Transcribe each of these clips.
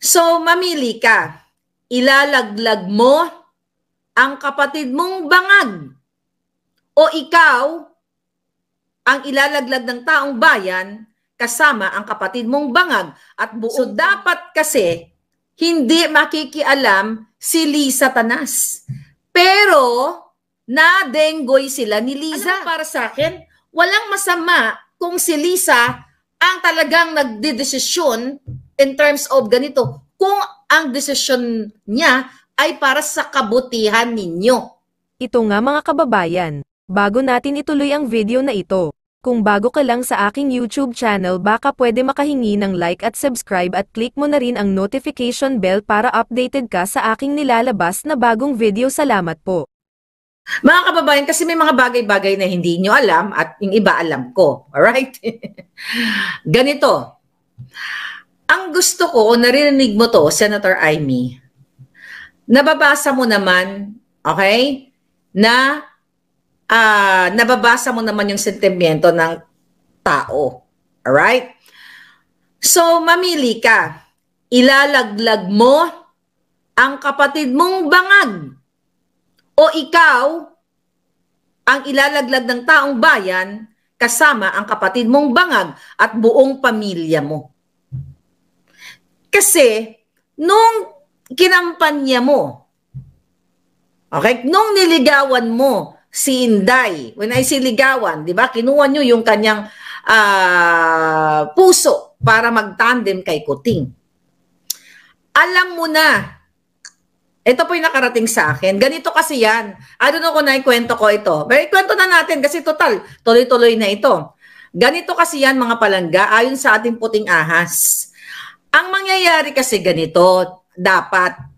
So, mamili ka. Ilalaglag mo ang kapatid mong bangag o ikaw ang ilalaglag ng taong bayan kasama ang kapatid mong bangag at buo. So, dapat kasi hindi makikialam si Lisa Tanas. Pero, na-denggoy sila ni Lisa. Alam para sa akin, walang masama kung si Lisa ang talagang nagdidesisyon in terms of ganito. Kung ang desisyon niya ay para sa kabutihan ninyo. Ito nga mga kababayan, bago natin ituloy ang video na ito, kung bago ka lang sa aking YouTube channel baka pwede makahingi ng like at subscribe at click mo na rin ang notification bell para updated ka sa aking nilalabas na bagong video. Salamat po. Mga kababayan, kasi may mga bagay-bagay na hindi nyo alam at yung iba alam ko. Alright? Ganito. Ang gusto ko, narinig mo to, Senator Amy, nababasa mo naman, okay, na uh, nababasa mo naman yung sentimiento ng tao. Alright? So, mamili ka. Ilalaglag mo ang kapatid mong bangag o ikaw ang ilalaglag ng taong bayan kasama ang kapatid mong bangag at buong pamilya mo. Kasi, nung kinampanya mo, okay, nung niligawan mo si Inday, when I say ligawan, di ba, kinuha nyo yung kanyang uh, puso para magtandem kay Kuting. Alam mo na ito po yung nakarating sa akin. Ganito kasi yan. I don't know kung naikwento ko ito. Pero ikwento na natin kasi total, tuloy-tuloy na ito. Ganito kasi yan mga palangga ayon sa ating puting ahas. Ang mangyayari kasi ganito, dapat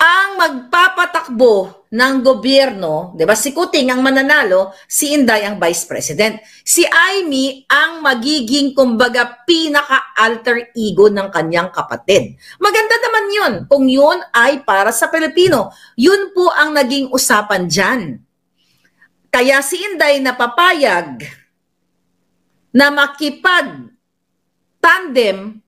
ang magpapatakbo ng gobyerno, 'di ba? Si Kuting ang mananalo, si Inday ang vice president. Si Amy ang magiging kumbaga pinaka-alter ego ng kanyang kapatid. Maganda naman 'yun kung 'yun ay para sa Pilipino. 'Yun po ang naging usapan diyan. Kaya si Inday napapayag na makipag tandem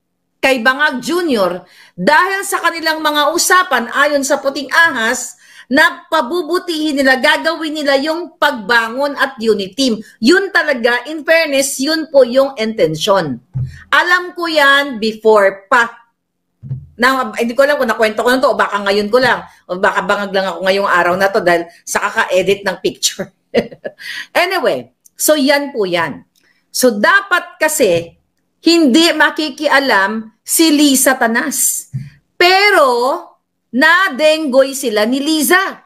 kay Bangag Jr. dahil sa kanilang mga usapan ayon sa puting ahas na pabubutihin nila, gagawin nila yung pagbangon at unity team. Yun talaga, in fairness, yun po yung intention. Alam ko yan before pa. Na, hindi ko alam kung nakwento ko na to o baka ngayon ko lang o baka bangag lang ako ngayong araw na to dahil sa kaka-edit ng picture. anyway, so yan po yan. So dapat kasi hindi makikialam si Lisa Tanas. Pero, na-denggoy sila ni Liza.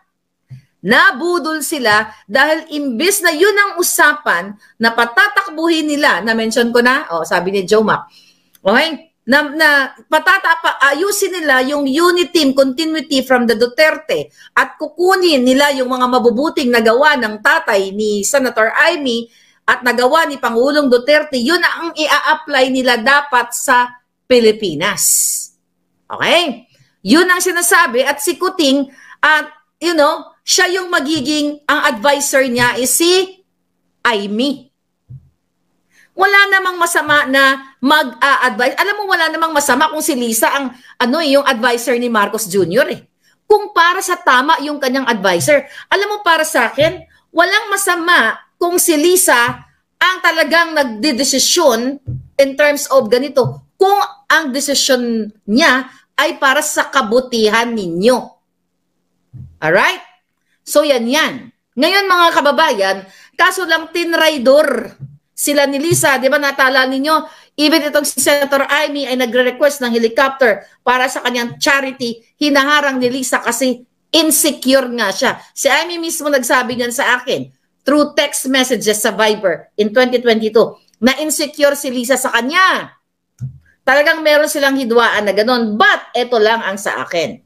Nabudol sila dahil imbes na yun ang usapan na patatakbuhin nila, na-mention ko na, oh, sabi ni Joe Mac, okay? na, na patatapa, ayusin nila yung unity continuity from the Duterte at kukunin nila yung mga mabubuting nagawa ng tatay ni Senator Amy at nagawa ni Pangulong Duterte, yun ang i-apply nila dapat sa Pilipinas. Okay? Yun ang sinasabi at si Kuting at you know, siya yung magiging ang advisor niya is si Aimee. Wala namang masama na mag-advise. Alam mo wala namang masama kung si Lisa ang ano eh, yung advisor ni Marcos Jr. eh. Kung para sa tama yung kanyang advisor. Alam mo para sa akin, walang masama kung si Lisa ang talagang nagdidesisyon in terms of ganito, kung ang desisyon niya ay para sa kabutihan ninyo. Alright? So yan yan. Ngayon mga kababayan, kaso lang tinraidor sila ni Lisa, di ba natala ninyo, even itong si Senator Amy ay nagre-request ng helicopter para sa kanyang charity, hinaharang ni Lisa kasi insecure nga siya. Si Amy mismo nagsabi niyan sa akin, through text messages sa Viber in 2022 na insecure si Lisa sa kanya. Talagang meron silang hidwaan na ganun. But, ito lang ang sa akin.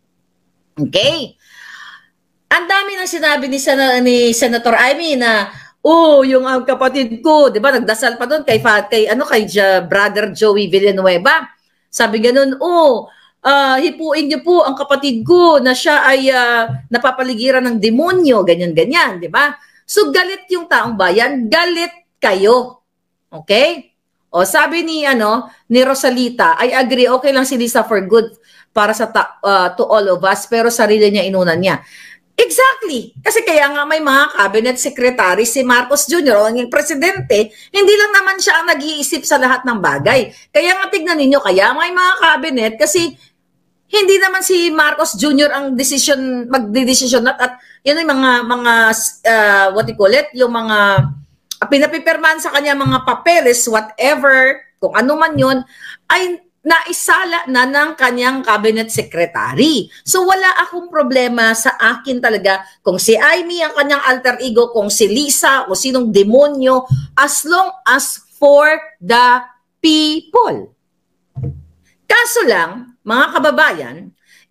Okay? Ang dami nang sinabi ni, Sen- ni Senator Amy na Oh, yung ang kapatid ko, 'di ba? Nagdasal pa doon kay kay ano kay uh, brother Joey Villanueva. Sabi ganoon, "Oh, uh, hipuin niyo po ang kapatid ko na siya ay uh, napapaligiran ng demonyo, ganyan ganyan, 'di ba? So galit yung taong bayan, galit kayo. Okay? O sabi ni ano ni Rosalita, I agree, okay lang si Lisa for good para sa ta- uh, to all of us, pero sarili niya inunan niya. Exactly. Kasi kaya nga may mga cabinet secretary si Marcos Jr. o ang presidente, hindi lang naman siya ang nag-iisip sa lahat ng bagay. Kaya nga tignan ninyo, kaya may mga cabinet kasi hindi naman si Marcos Jr. ang decision magdedesisyon at, at yun yung mga mga uh, what you call it, yung mga uh, sa kanya mga papeles, whatever, kung ano man yun, ay naisala na ng kanyang cabinet secretary. So wala akong problema sa akin talaga kung si Amy ang kanyang alter ego, kung si Lisa o sinong demonyo, as long as for the people. Kaso lang, mga kababayan,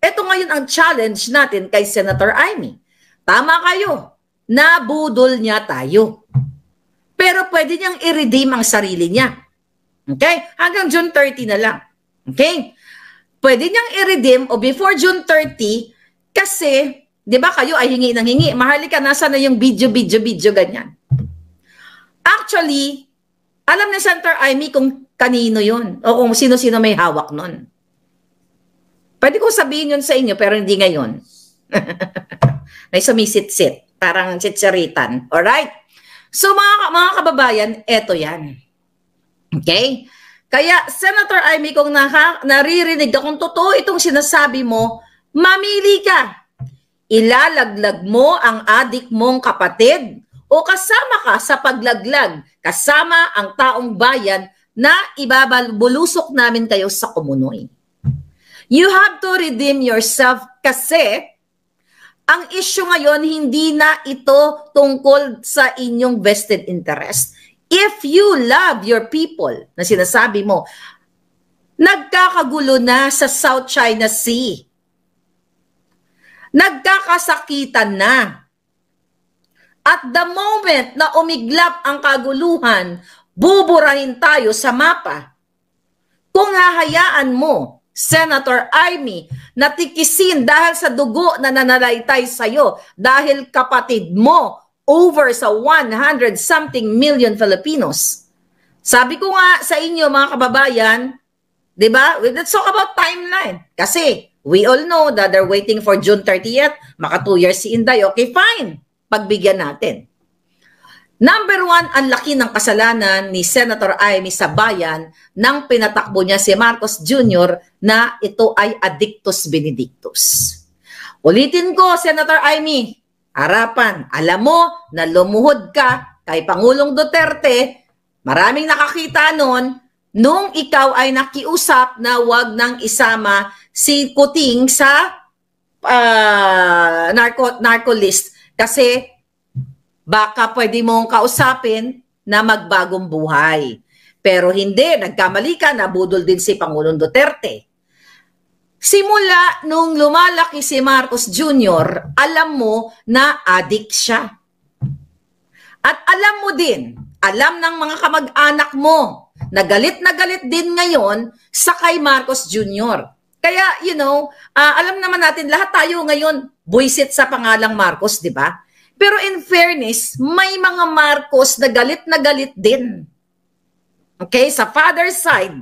ito ngayon ang challenge natin kay Senator Amy. Tama kayo, nabudol niya tayo. Pero pwede niyang i-redeem ang sarili niya. Okay? Hanggang June 30 na lang. Okay? Pwede niyang i-redeem o before June 30 kasi, di ba kayo ay hingi ng hingi. Mahali ka, nasa na yung video, video, video, ganyan. Actually, alam ni Senator Amy kung kanino yon o kung sino-sino may hawak nun. Pwede ko sabihin yun sa inyo pero hindi ngayon. may sumisit-sit. Parang sitsaritan. Alright? So mga, mga kababayan, eto yan. Okay? Kaya, Senator Amy, kung naha, naririnig ka, kung totoo itong sinasabi mo, mamili ka. Ilalaglag mo ang adik mong kapatid o kasama ka sa paglaglag, kasama ang taong bayan na ibabalusok namin kayo sa kumunoy. You have to redeem yourself kasi ang issue ngayon, hindi na ito tungkol sa inyong vested interest. If you love your people, na sinasabi mo, nagkakagulo na sa South China Sea. Nagkakasakitan na. At the moment na umiglap ang kaguluhan, buburahin tayo sa mapa. Kung hahayaan mo Senator Amy, natikisin dahil sa dugo na nanalaitay sa iyo dahil kapatid mo over sa 100 something million Filipinos. Sabi ko nga sa inyo mga kababayan, 'di ba? Let's talk about timeline. Kasi we all know that they're waiting for June 30th, maka 2 years si Inday. Okay, fine. Pagbigyan natin. Number one, ang laki ng kasalanan ni Senator Amy sa bayan nang pinatakbo niya si Marcos Jr. na ito ay addictus benedictus. Ulitin ko, Senator Amy, harapan, alam mo na lumuhod ka kay Pangulong Duterte, maraming nakakita noon, nung ikaw ay nakiusap na wag nang isama si Kuting sa uh, narco, narco list kasi baka pwede mong kausapin na magbagong buhay. Pero hindi, nagkamali ka, nabudol din si Pangulong Duterte. Simula nung lumalaki si Marcos Jr., alam mo na addict siya. At alam mo din, alam ng mga kamag-anak mo, na galit na galit din ngayon sa kay Marcos Jr. Kaya, you know, uh, alam naman natin, lahat tayo ngayon buisit sa pangalang Marcos, di ba? Pero in fairness, may mga Marcos na galit na galit din. Okay, sa father side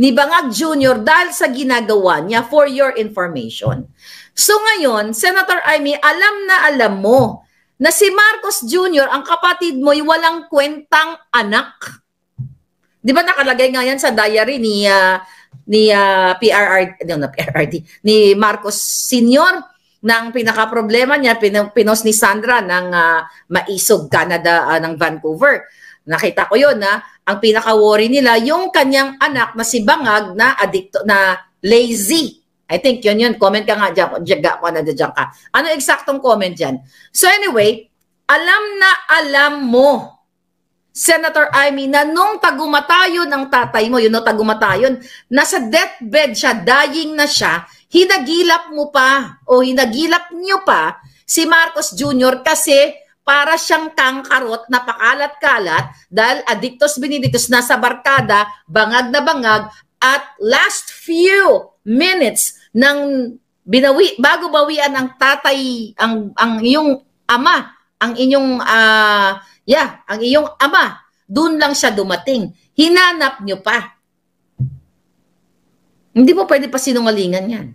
ni Bangag Jr. dahil sa ginagawa niya for your information. So ngayon, Senator Amy, alam na alam mo na si Marcos Jr., ang kapatid mo, ay walang kwentang anak. Di ba nakalagay nga yan sa diary ni uh, ni uh, ah, PRR, no, PRRD, ni Marcos Sr., ng pinaka-problema niya, pin- pinos ni Sandra ng uh, Maisog, Canada, uh, ng Vancouver. Nakita ko yon na ang pinaka-worry nila, yung kanyang anak na si Bangag na adikto na lazy. I think yun yun. Comment ka nga dyan. Ko na dyan ka. Ano eksaktong comment dyan? So anyway, alam na alam mo, Senator Amy, na nung tagumatayon ng tatay mo, yun no, tagumatayon, nasa deathbed siya, dying na siya, hinagilap mo pa o hinagilap niyo pa si Marcos Jr. kasi para siyang kangkarot na pakalat-kalat dahil addictus benedictus nasa barkada, bangag na bangag at last few minutes ng binawi bago bawian ang tatay ang ang iyong ama, ang inyong uh, yeah, ang iyong ama, doon lang siya dumating. hinanap nyo pa. Hindi mo pwede pa sinungalingan yan.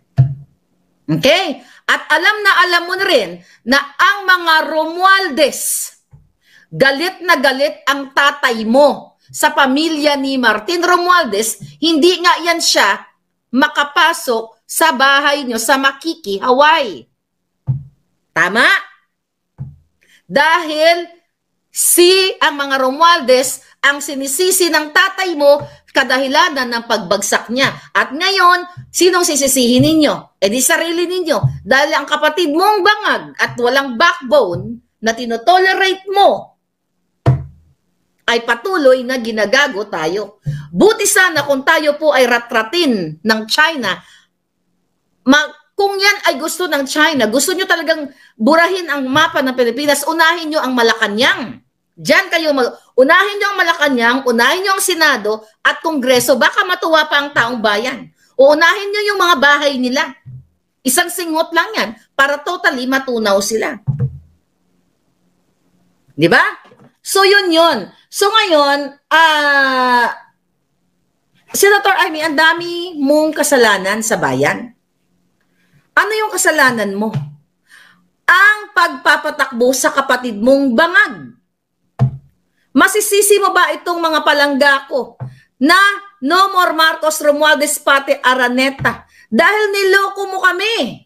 Okay? At alam na alam mo na rin na ang mga Romualdez, galit na galit ang tatay mo sa pamilya ni Martin Romualdez, hindi nga yan siya makapasok sa bahay nyo sa Makiki, Hawaii. Tama? Dahil si ang mga Romualdez ang sinisisi ng tatay mo kadahilanan ng pagbagsak niya. At ngayon, sinong sisisihin ninyo? E di sarili ninyo. Dahil ang kapatid mong bangag at walang backbone na tinotolerate mo ay patuloy na ginagago tayo. Buti sana kung tayo po ay ratratin ng China, ma- kung yan ay gusto ng China, gusto nyo talagang burahin ang mapa ng Pilipinas, unahin nyo ang Malacanang. Diyan kayo mag unahin niyo ang Malacanang, unahin niyo ang Senado at Kongreso, baka matuwa pa ang taong bayan. Uunahin niyo yung mga bahay nila. Isang singot lang yan para totally matunaw sila. Di ba? So yun yun. So ngayon, ah Senator Amy, ang dami mong kasalanan sa bayan. Ano yung kasalanan mo? Ang pagpapatakbo sa kapatid mong bangag. Masisisi mo ba itong mga palangga ko na no more Marcos Romualdez pati Araneta dahil niloko mo kami.